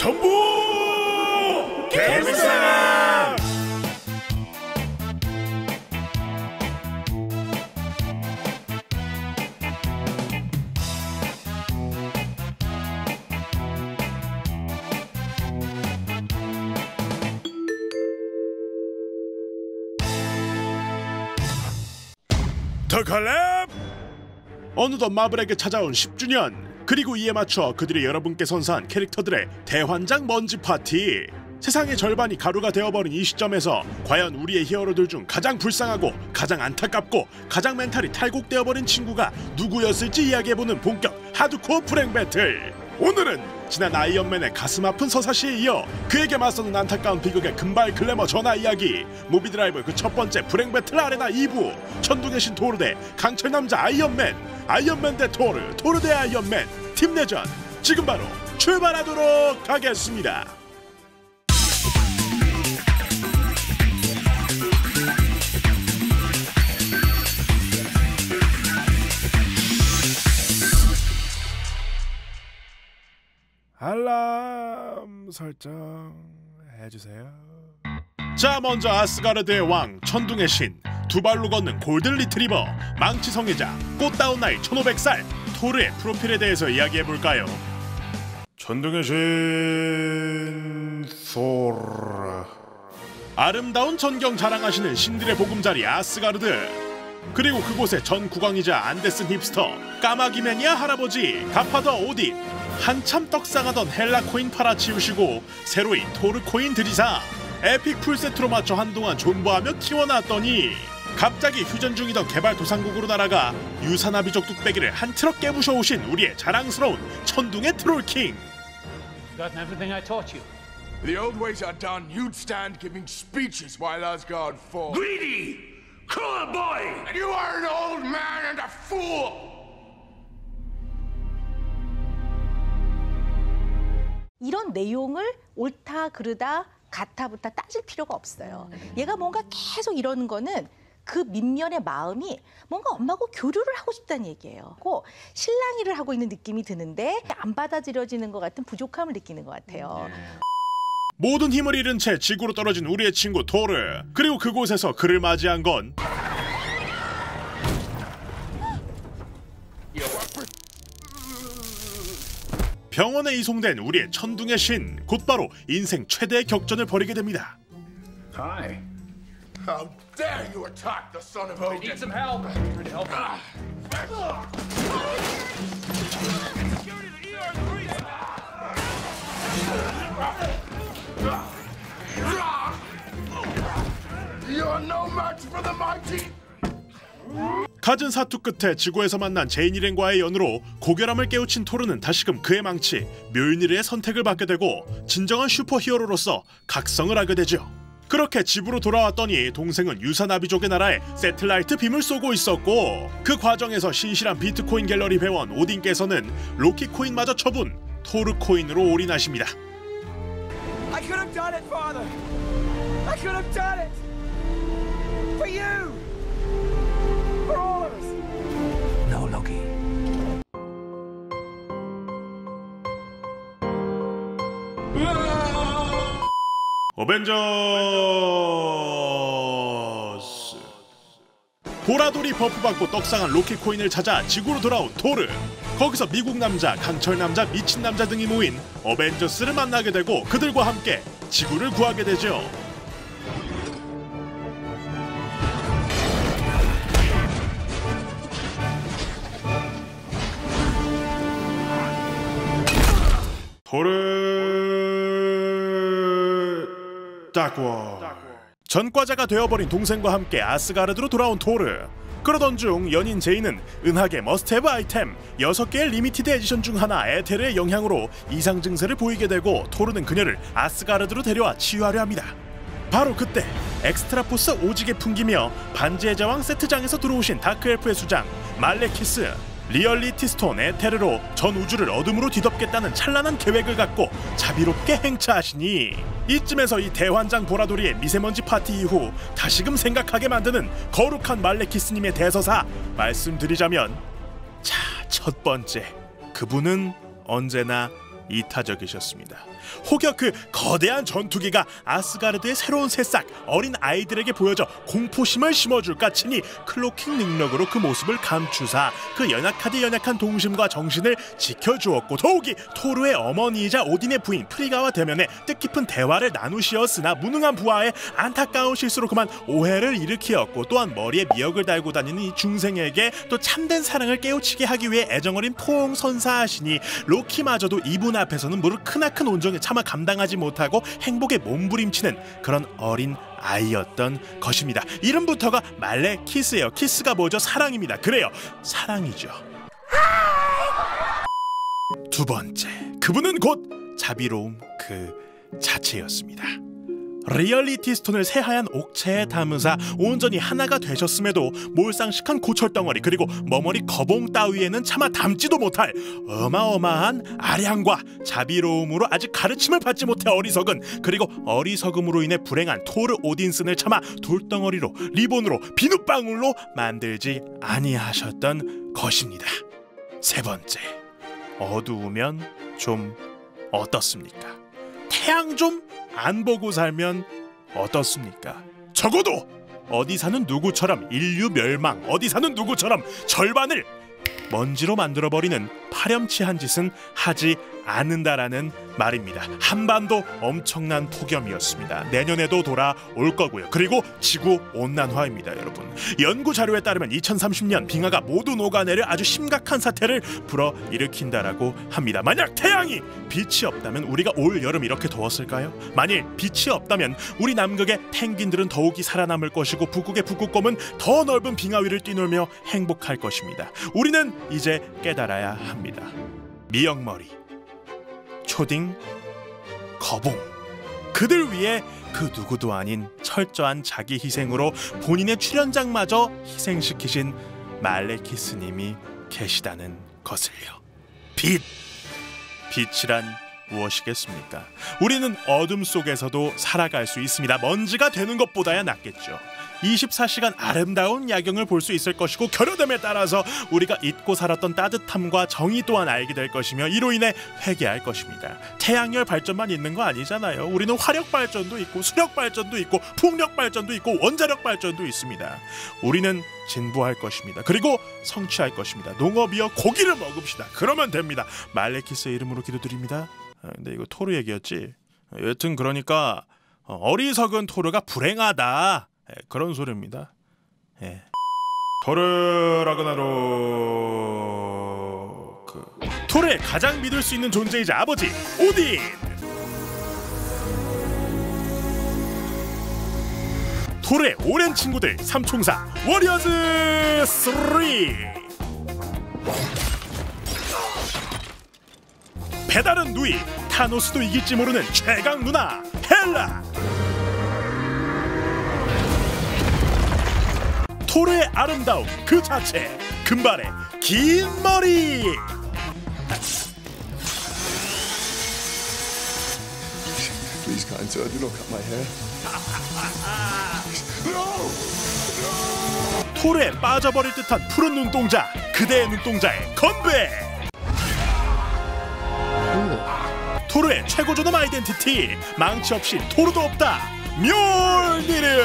전부 개불쌍 더 칼렙! 어느덧 마블에게 찾아온 10주년 그리고 이에 맞춰 그들이 여러분께 선사한 캐릭터들의 대환장 먼지 파티. 세상의 절반이 가루가 되어버린 이 시점에서 과연 우리의 히어로들 중 가장 불쌍하고 가장 안타깝고 가장 멘탈이 탈곡되어버린 친구가 누구였을지 이야기해보는 본격 하드코어 불행 배틀 오늘은 지난 아이언맨의 가슴 아픈 서사시에 이어 그에게 맞서는 안타까운 비극의 금발 글래머 전하 이야기 무비드라이브 그 첫 번째 불행 배틀 아레나 2부 천둥의 신 토르 대 강철 남자 아이언맨 아이언맨 대 토르 토르 대 아이언맨 팀 내전 지금 바로 출발하도록 하겠습니다. 알람 설정 해 주세요. 자 먼저 아스가르드의 왕 천둥의 신 두 발로 걷는 골든 리트리버 망치 성애자 꽃다운 나이 1500살 토르의 프로필에 대해서 이야기해 볼까요? 천둥의 신 토르 아름다운 전경 자랑하시는 신들의 보금자리 아스가르드 그리고 그곳의 전 국왕이자 안데슨 힙스터 까마귀 매니아 할아버지 godfather 오딘 한참 떡상하던 헬라 코인 팔아치우시고 새로이 토르 코인 들이사 epic full set로 맞춰 한동안 존버하며 키워놨더니 갑자기 휴전 중이던 개발 도상국으로 날아가 유사나비족 뚝배기를 한 트럭 깨부셔 오신 우리의 자랑스러운 천둥의 트롤킹. The old ways are done. You'd stand giving speeches while Asgard fought. greedy cruel boy And you are an old man and a fool! 이런 내용을 옳다 그르다 가타부타 따질 필요가 없어요. 얘가 뭔가 계속 이러는 거는 그 민면의 마음이 뭔가 엄마하고 교류를 하고 싶다는 얘기예요. 고 실랑이를 하고 있는 느낌이 드는데 안 받아들여지는 것 같은 부족함을 느끼는 것 같아요. 모든 힘을 잃은 채 지구로 떨어진 우리의 친구 토르 그리고 그곳에서 그를 맞이한 건 병원에 이송된 우리의 천둥의 신 곧바로 인생 최대의 격전을 벌이게 됩니다 Hi. How dare you attack the son of Odin! Need some help. Here to help. You are no match for the mighty! 갖은 사투 끝에 지구에서 만난 제인 일행과의 연으로 고결함을 깨우친 토르는 다시금 그의 망치 묠니르의 선택을 받게 되고 진정한 슈퍼히어로로서 각성을 하게 되죠. 그렇게 집으로 돌아왔더니 동생은 유사나비족의 나라에 세틀라이트 빔을 쏘고 있었고 그 과정에서 신실한 비트코인 갤러리 회원 오딘께서는 로키 코인마저 처분 토르 코인으로 올인하십니다. I could have done it, Father. I could have done it. For you. 어벤져스 보라돌이 buff 받고 떡상한 로키 코인을 찾아 지구로 돌아온 토르 거기서 미국 남자, 강철 남자, 미친 남자 등이 모인 어벤져스를 만나게 되고 그들과 함께 지구를 구하게 되죠. 토르 닥월 전과자가 되어버린 동생과 함께 아스가르드로 돌아온 토르. 그러던 중 연인 제이는 은하계 must-have 아이템 6개의 limited edition 중 하나 에테르의 영향으로 이상 증세를 보이게 되고 토르는 그녀를 아스가르드로 데려와 치유하려 합니다. 바로 그때 엑스트라 force 오지게 풍기며 반지의 제왕 세트장에서 들어오신 다크엘프의 수장 말레키스 리얼리티 스톤 에테르로 전 우주를 어둠으로 뒤덮겠다는 찬란한 계획을 갖고 자비롭게 행차하시니. 이쯤에서 이 대환장 보라돌이의 미세먼지 파티 이후 다시금 생각하게 만드는 거룩한 말레키스님의 대서사 말씀드리자면 자 첫 번째. 그분은 언제나 이타적이셨습니다. 혹여 그 거대한 전투기가 아스가르드의 새로운 새싹 어린 아이들에게 보여져 공포심을 심어줄까 치니 cloaking 능력으로 그 모습을 감추사 그 연약하디 연약한 동심과 정신을 지켜주었고 더욱이 토르의 어머니이자 오딘의 부인 프리가와 대면에 뜻깊은 대화를 나누시었으나 무능한 부하의 안타까운 실수로 그만 오해를 일으키었고 또한 머리에 미역을 달고 다니는 이 중생에게 또 참된 사랑을 깨우치게 하기 위해 애정어린 포옹 선사하시니 로키마저도 이분 앞에서는 무릇 크나큰 온정에 차마 감당하지 못하고 행복에 몸부림치는 그런 어린 아이였던 것입니다. 이름부터가 말레 키스예요. 키스가 뭐죠? 사랑입니다. 그래요. 사랑이죠. 두 번째, 그분은 곧 자비로움 그 자체였습니다. 리얼리티 스톤을 새하얀 옥체에 담으사 온전히 하나가 되셨음에도 몰상식한 고철 덩어리 그리고 머머리 거봉 따위에는 차마 담지도 못할 어마어마한 아량과 자비로움으로 아직 가르침을 받지 못해 어리석은 그리고 어리석음으로 인해 불행한 토르 오딘슨을 차마 돌덩어리로 리본으로 비눗방울로 만들지 아니하셨던 것입니다. 세 번째, 어두우면 좀 어떻습니까? 태양 좀 안 보고 살면 어떻습니까? 적어도 어디 사는 누구처럼 인류 멸망, 어디 사는 누구처럼 절반을 먼지로 만들어 버리는 파렴치한 짓은 하지 않는다라는 말입니다. 한반도 엄청난 폭염이었습니다. 내년에도 돌아올 거고요. 그리고 지구 온난화입니다, 여러분. 연구 자료에 따르면 2030년 빙하가 모두 녹아내려 아주 심각한 사태를 불어 일으킨다라고 합니다. 만약 태양이 빛이 없다면 우리가 올 여름 이렇게 더웠을까요? 만일 빛이 없다면 우리 남극의 펭귄들은 더욱이 살아남을 것이고 북극의 북극곰은 더 넓은 빙하 위를 뛰놀며 행복할 것입니다. 우리는 이제 깨달아야 합니다. 미역머리 초딩, 거봉 그들 위해 그 누구도 아닌 철저한 자기 희생으로 본인의 출연장마저 희생시키신 말레키스님이 계시다는 것을요. 빛, 빛이란 무엇이겠습니까? 우리는 어둠 속에서도 살아갈 수 있습니다. 먼지가 되는 것보다야 낫겠죠. 24시간 아름다운 야경을 볼 수 있을 것이고 결여됨에 따라서 우리가 잊고 살았던 따뜻함과 정의 또한 알게 될 것이며 이로 인해 회개할 것입니다. 태양열 발전만 있는 거 아니잖아요. 우리는 화력 발전도 있고 수력 발전도 있고 풍력 발전도 있고 원자력 발전도 있습니다. 우리는 진보할 것입니다. 그리고 성취할 것입니다. 농업이여 고기를 먹읍시다. 그러면 됩니다. 말레키스의 이름으로 기도드립니다. 아, 근데 이거 토르 얘기였지. 여튼 그러니까 어리석은 토르가 불행하다. 예, 그런 소리입니다. 예. 토르 라그나로 그 토르의 가장 믿을 수 있는 존재이자 아버지 오딘. 토르의 오랜 친구들 삼총사 워리어즈 3 배달은 누이 타노스도 이길지 모르는 최강 누나 헬라. 토르의 아름다움 그 자체 금발의 긴 머리. Please, kind sir, do not cut my hair. 토르에 빠져버릴 듯한 푸른 눈동자 그대의 눈동자에 건배 토르의 최고 존엄 identity 망치 없이 토르도 없다 묠니르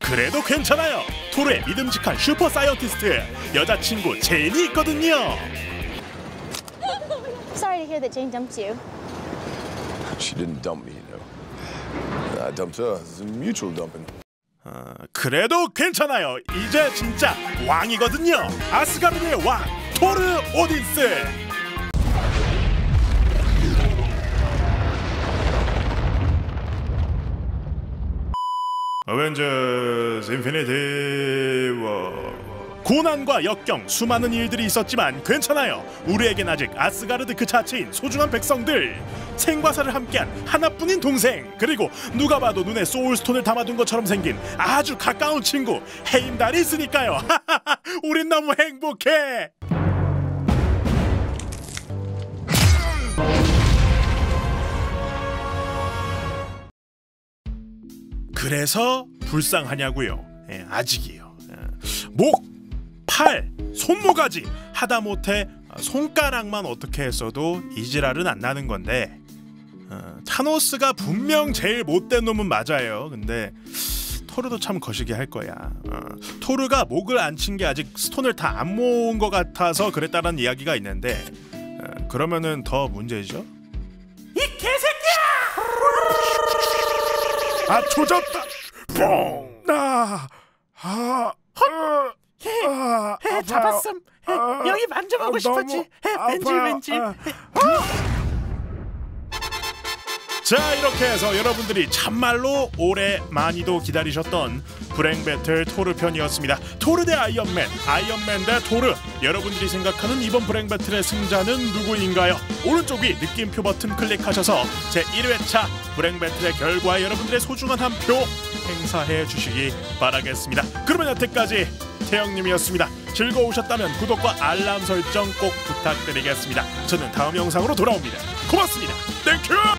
그래도 괜찮아요 토르의 믿음직한 super scientist 여자친구 제인이 있거든요 Sorry to hear that Jane dumped you. She didn't dump me, you know. I dumped her. It's a mutual dumping. 어, 그래도 괜찮아요. 이제 진짜 왕이거든요. 아스가르드의 왕 토르 오딘슨. 어벤져스 인피니티 워 고난과 역경 수많은 일들이 있었지만 괜찮아요. 우리에겐 아직 아스가르드 그 자체인 소중한 백성들 생과사를 함께한 하나뿐인 동생 그리고 누가 봐도 눈에 소울스톤을 담아둔 것처럼 생긴 아주 가까운 친구 헤임달이 있으니까요. 우린 너무 행복해. 그래서 불쌍하냐고요? 예, 아직이요. 예. 목 팔, 손모가지 하다못해 손가락만 어떻게 했어도 이지랄은 안 나는 건데 어, 타노스가 분명 제일 못된 놈은 맞아요. 근데 토르도 참 거시기 할 거야. 어, 토르가 목을 안 친 게 아직 스톤을 다 안 모은 것 같아서 그랬다는 이야기가 있는데 어, 그러면은 더 문제죠. 이 개새끼야! 아 조졌다. 뽕. 아, 아, 아, 해, 잡았음. 여기 만져보고 싶었지. 왠지 왠지. 자 이렇게 해서 여러분들이 참말로 오래 많이도 기다리셨던 불행 배틀 토르 편이었습니다. 토르 대 아이언맨, 아이언맨 대 토르. 여러분들이 생각하는 이번 불행 배틀의 승자는 누구인가요? 오른쪽 위 느낌표 버튼 클릭하셔서 제 1회차 불행 배틀의 결과에 여러분들의 소중한 한 표 행사해 주시기 바라겠습니다. 그러면 여태까지 태영님이었습니다. 즐거우셨다면 구독과 알람 설정 꼭 부탁드리겠습니다. 저는 다음 영상으로 돌아옵니다. 고맙습니다. 땡큐!